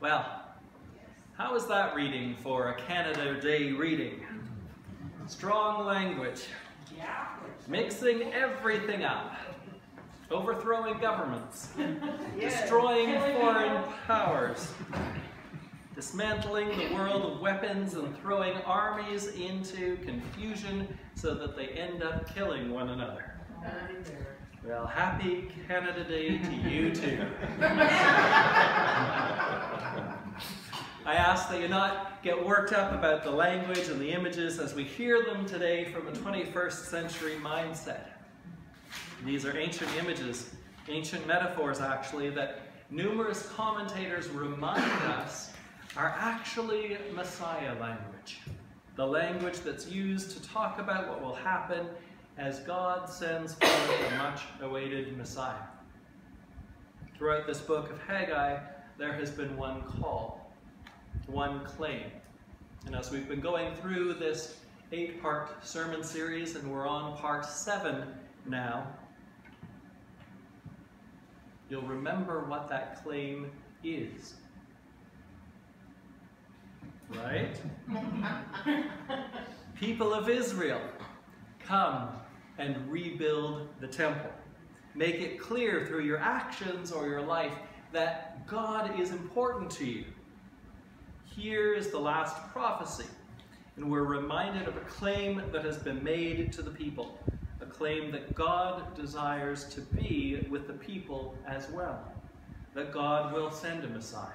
Well, how is that reading for a Canada Day reading? Strong language, mixing everything up, overthrowing governments, destroying foreign powers, dismantling the world of weapons and throwing armies into confusion so that they end up killing one another. Well, happy Canada Day to you too. I ask that you not get worked up about the language and the images as we hear them today from a 21st century mindset. These are ancient images, ancient metaphors actually, that numerous commentators remind us are actually Messiah language. The language that's used to talk about what will happen as God sends forth a much awaited Messiah. Throughout this book of Haggai, there has been one call, one claim. And as we've been going through this eight part sermon series, and we're on part seven now, you'll remember what that claim is. Right? People of Israel, come and rebuild the temple. Make it clear through your actions or your life that God is important to you. Here is the last prophecy, and we're reminded of a claim that has been made to the people, a claim that God desires to be with the people as well, that God will send a Messiah.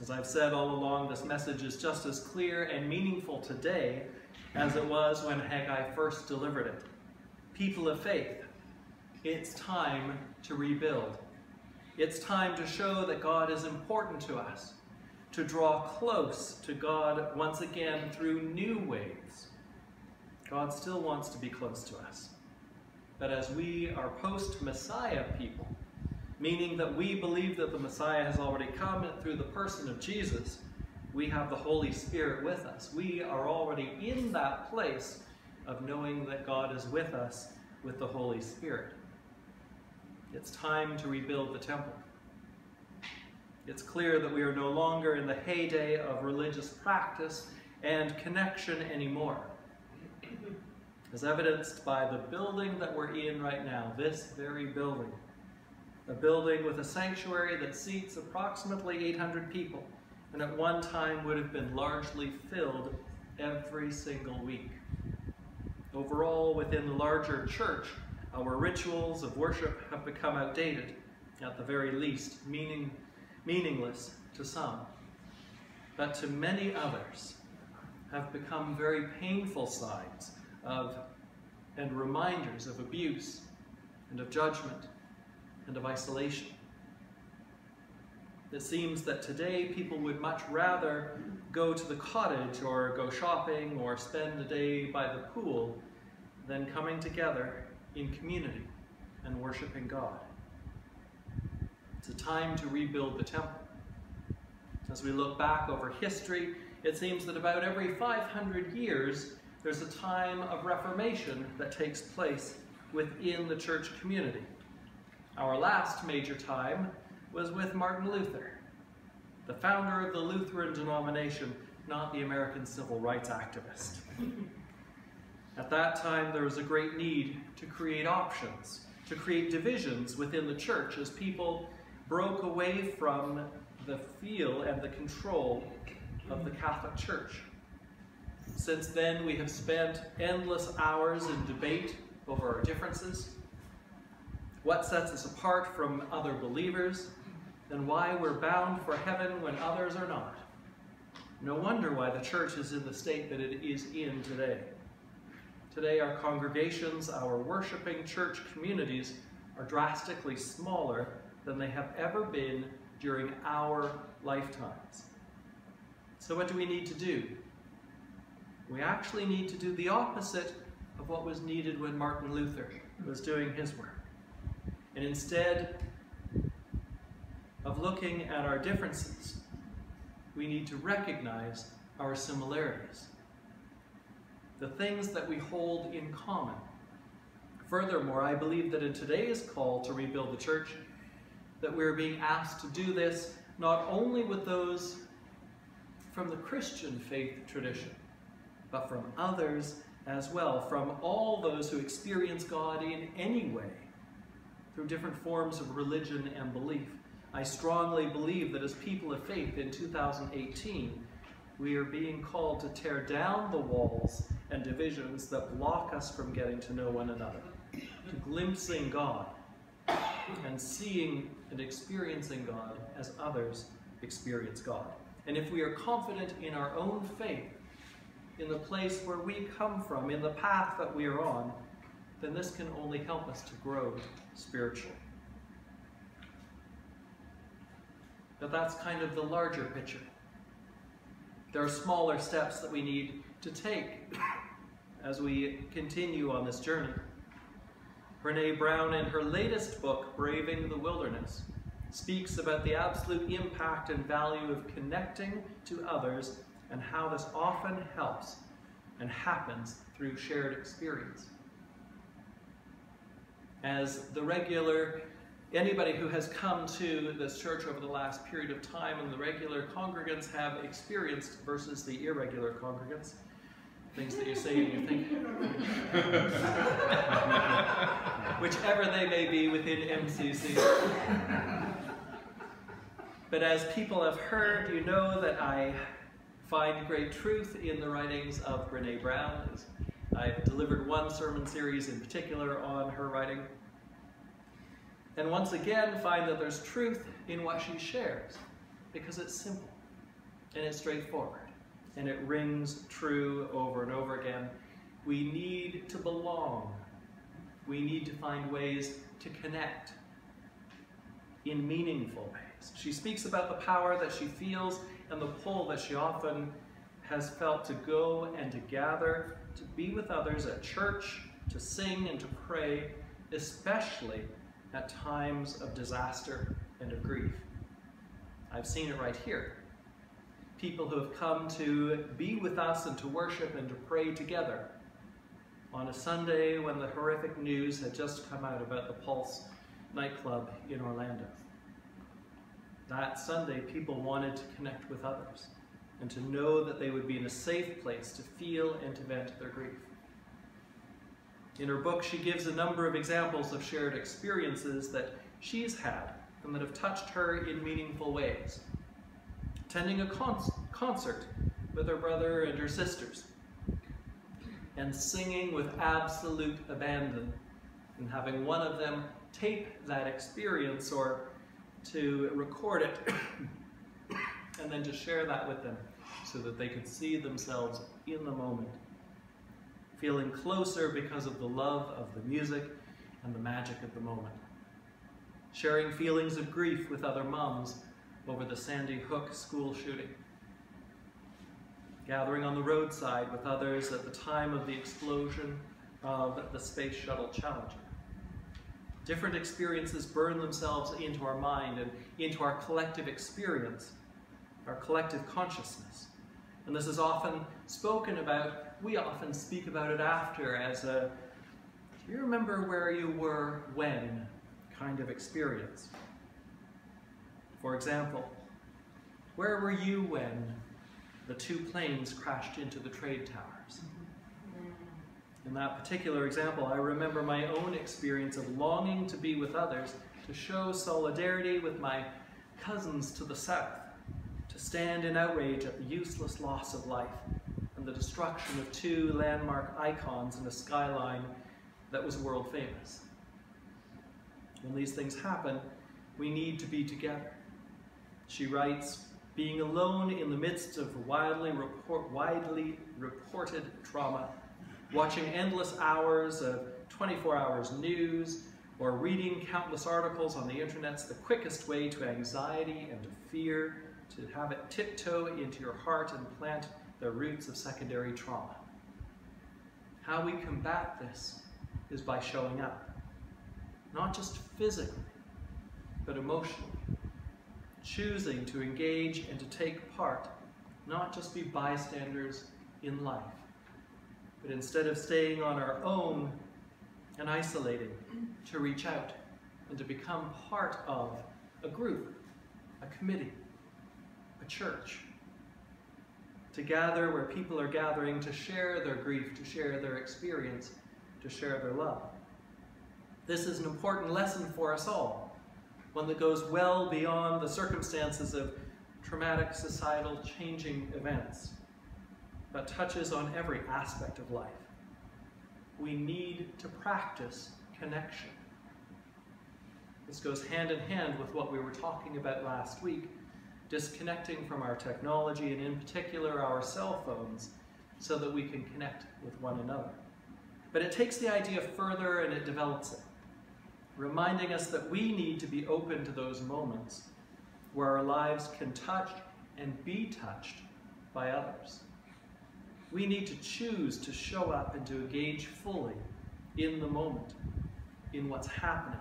As I've said all along, this message is just as clear and meaningful today as it was when Haggai first delivered it people of faith, it's time to rebuild. It's time to show that God is important to us, to draw close to God once again through new ways. God still wants to be close to us. But as we are post-Messiah people, meaning that we believe that the Messiah has already come through the person of Jesus, we have the Holy Spirit with us. We are already in that place of knowing that God is with us with the Holy Spirit. It's time to rebuild the temple. It's clear that we are no longer in the heyday of religious practice and connection anymore. As evidenced by the building that we're in right now, this very building. A building with a sanctuary that seats approximately 800 people, and at one time would have been largely filled every single week. Overall, within the larger church, our rituals of worship have become outdated, at the very least, meaning, meaningless to some. But to many others, have become very painful signs of and reminders of abuse and of judgment and of isolation. It seems that today people would much rather go to the cottage or go shopping or spend a day by the pool than coming together in community and worshiping God. It's a time to rebuild the temple. As we look back over history, it seems that about every 500 years, there's a time of reformation that takes place within the church community. Our last major time was with Martin Luther, the founder of the Lutheran denomination, not the American civil rights activist. At that time, there was a great need to create options, to create divisions within the church as people broke away from the feel and the control of the Catholic Church. Since then, we have spent endless hours in debate over our differences, what sets us apart from other believers, and why we're bound for heaven when others are not. No wonder why the church is in the state that it is in today. Today, our congregations, our worshiping church communities are drastically smaller than they have ever been during our lifetimes. So what do we need to do? We actually need to do the opposite of what was needed when Martin Luther was doing his work. And instead of looking at our differences, we need to recognize our similarities the things that we hold in common. Furthermore, I believe that in today's call to rebuild the church, that we're being asked to do this not only with those from the Christian faith tradition, but from others as well, from all those who experience God in any way, through different forms of religion and belief. I strongly believe that as people of faith in 2018, we are being called to tear down the walls and divisions that block us from getting to know one another, to glimpsing God and seeing and experiencing God as others experience God. And if we are confident in our own faith, in the place where we come from, in the path that we are on, then this can only help us to grow spiritually. But that's kind of the larger picture. There are smaller steps that we need to take as we continue on this journey. Brene Brown, in her latest book, Braving the Wilderness, speaks about the absolute impact and value of connecting to others and how this often helps and happens through shared experience. As the regular, anybody who has come to this church over the last period of time and the regular congregants have experienced versus the irregular congregants, things that you say and you think, whichever they may be within MCC. But as people have heard, you know that I find great truth in the writings of Brene Brown. I've delivered one sermon series in particular on her writing. And once again, find that there's truth in what she shares because it's simple and it's straightforward and it rings true over and over again. We need to belong. We need to find ways to connect in meaningful ways. She speaks about the power that she feels and the pull that she often has felt to go and to gather, to be with others at church, to sing and to pray, especially at times of disaster and of grief. I've seen it right here. People who have come to be with us and to worship and to pray together on a Sunday when the horrific news had just come out about the Pulse nightclub in Orlando. That Sunday, people wanted to connect with others and to know that they would be in a safe place to feel and to vent their grief. In her book, she gives a number of examples of shared experiences that she's had and that have touched her in meaningful ways. Attending a concert with her brother and her sisters, and singing with absolute abandon, and having one of them tape that experience or to record it and then to share that with them so that they could see themselves in the moment. Feeling closer because of the love of the music and the magic of the moment. Sharing feelings of grief with other moms over the Sandy Hook school shooting. Gathering on the roadside with others at the time of the explosion of the Space Shuttle Challenger. Different experiences burn themselves into our mind and into our collective experience, our collective consciousness. And this is often spoken about, we often speak about it after as a, do you remember where you were when kind of experience? For example, where were you when the two planes crashed into the trade towers? In that particular example, I remember my own experience of longing to be with others, to show solidarity with my cousins to the south, to stand in outrage at the useless loss of life and the destruction of two landmark icons in a skyline that was world famous. When these things happen, we need to be together. She writes, being alone in the midst of widely, report, widely reported trauma watching endless hours of 24 hours news, or reading countless articles on the internet's the quickest way to anxiety and to fear, to have it tiptoe into your heart and plant the roots of secondary trauma. How we combat this is by showing up, not just physically, but emotionally, choosing to engage and to take part, not just be bystanders in life but instead of staying on our own and isolating, to reach out and to become part of a group, a committee, a church. To gather where people are gathering to share their grief, to share their experience, to share their love. This is an important lesson for us all, one that goes well beyond the circumstances of traumatic societal changing events, but touches on every aspect of life. We need to practice connection. This goes hand in hand with what we were talking about last week, disconnecting from our technology and in particular our cell phones so that we can connect with one another. But it takes the idea further and it develops it, reminding us that we need to be open to those moments where our lives can touch and be touched by others. We need to choose to show up and to engage fully in the moment, in what's happening.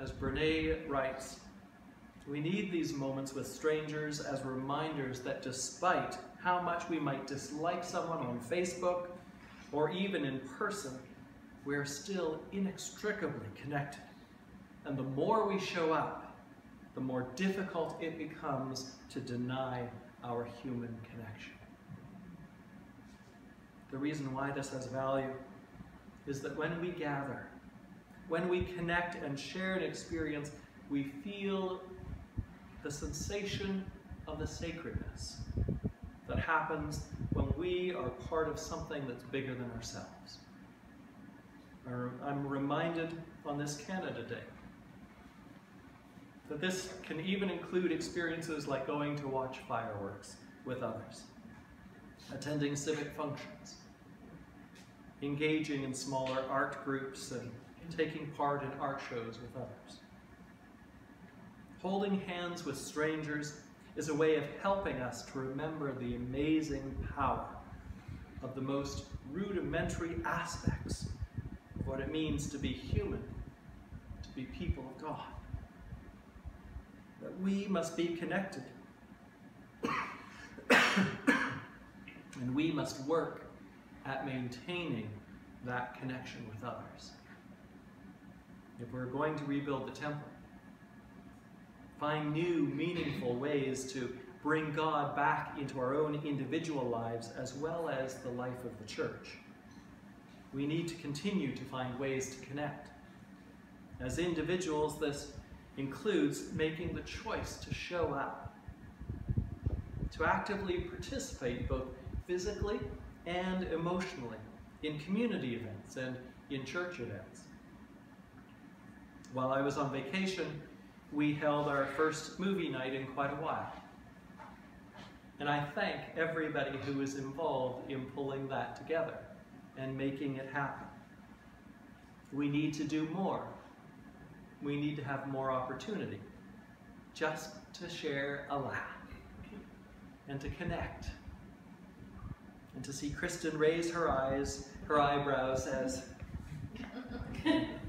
As Brene writes, we need these moments with strangers as reminders that despite how much we might dislike someone on Facebook or even in person, we're still inextricably connected. And the more we show up, the more difficult it becomes to deny our human connection. The reason why this has value is that when we gather, when we connect and share an experience, we feel the sensation of the sacredness that happens when we are part of something that's bigger than ourselves. I'm reminded on this Canada Day that this can even include experiences like going to watch fireworks with others, attending civic functions, engaging in smaller art groups and taking part in art shows with others. Holding hands with strangers is a way of helping us to remember the amazing power of the most rudimentary aspects what it means to be human, to be people of God. That we must be connected. and we must work at maintaining that connection with others. If we're going to rebuild the temple, find new, meaningful ways to bring God back into our own individual lives as well as the life of the church. We need to continue to find ways to connect. As individuals, this includes making the choice to show up, to actively participate both physically and emotionally in community events and in church events. While I was on vacation, we held our first movie night in quite a while. And I thank everybody who was involved in pulling that together and making it happen. We need to do more. We need to have more opportunity just to share a laugh and to connect and to see Kristen raise her eyes, her eyebrows as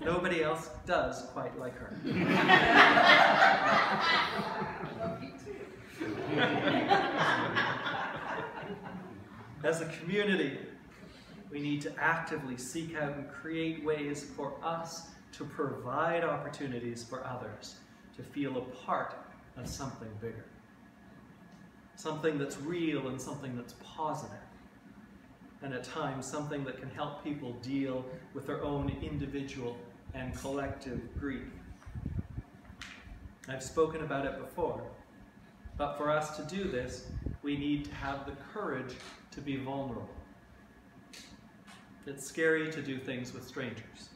Nobody else does quite like her. As a community, we need to actively seek out and create ways for us to provide opportunities for others to feel a part of something bigger. Something that's real and something that's positive and at times something that can help people deal with their own individual and collective grief. I've spoken about it before, but for us to do this, we need to have the courage to be vulnerable. It's scary to do things with strangers,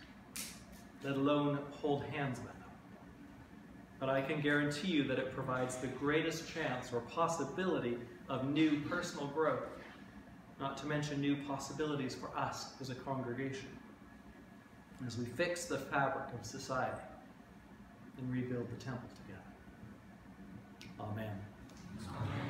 let alone hold hands with them. But I can guarantee you that it provides the greatest chance or possibility of new personal growth not to mention new possibilities for us as a congregation as we fix the fabric of society and rebuild the temple together. Amen. Amen.